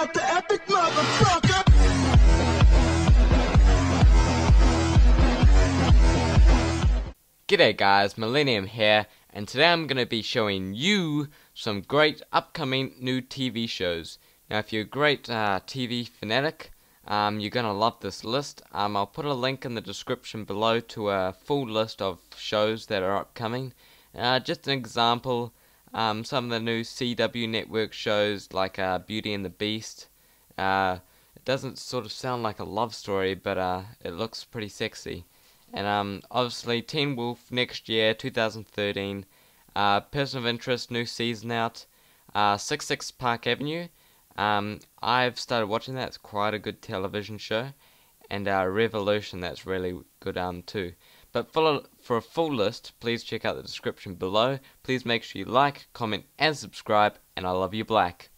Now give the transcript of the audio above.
got the epic motherfucker. G'day guys, Millennium here, and today I'm going to be showing you some great upcoming new TV shows. Now if you're a great uh, TV fanatic, um, you're going to love this list. Um, I'll put a link in the description below to a full list of shows that are upcoming. Uh, just an example, um, some of the new CW network shows like uh, Beauty and the Beast. Uh, it doesn't sort of sound like a love story, but uh, it looks pretty sexy. And um, obviously, Teen Wolf next year, 2013. Uh, Person of Interest, new season out. Uh, 66 Park Avenue. Um, I've started watching that. It's quite a good television show. And uh, Revolution, that's really good um, too. But for, a full list, please check out the description below. Please make sure you like, comment, and subscribe. And I love you black.